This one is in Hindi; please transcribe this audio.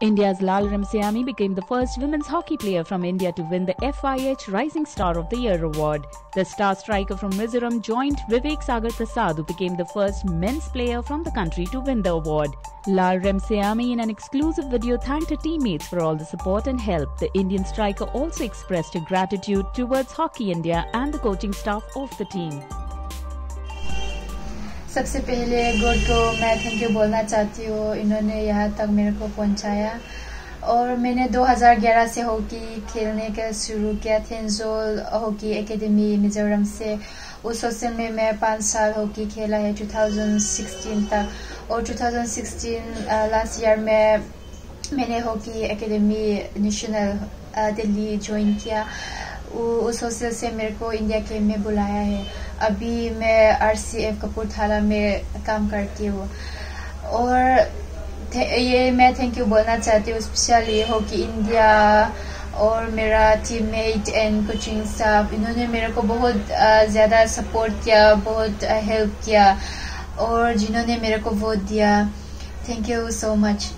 India's Lal Ramsiami became the first women's hockey player from India to win the FIH Rising Star of the Year award. The star striker from Mizoram joined Vivek Sagar Prasad, who became the first men's player from the country to win the award. Lal Ramsiami, in an exclusive video, thanked her teammates for all the support and help. The Indian striker also expressed her gratitude towards Hockey India and the coaching staff of the team. सबसे पहले गॉड को मैं थैंक यू बोलना चाहती हूँ। इन्होंने यहाँ तक मेरे को पहुँचाया। और मैंने 2011 से हॉकी खेलने का शुरू किया थेंजोल हॉकी एकेडमी मिजोरम से। उस हॉस्टल में, मैं पाँच साल हॉकी खेला है 2016 तक। और 2016 लास्ट ईयर में, मैंने hockey academy national Delhi join किया। उस हॉस्टल से मेरे को इंडिया के में बुलाया है। अभी मैं आर सी एफ़ कपूरथला में काम करती हूँ। और ये मैं थैंक यू बोलना चाहती हूँ स्पेशली हॉकी इंडिया और मेरा टीममेट एंड कोचिंग स्टाफ इन्होंने मेरे को बहुत ज़्यादा सपोर्ट किया, बहुत हेल्प किया। और जिन्होंने मेरे को वोट दिया। Thank you so much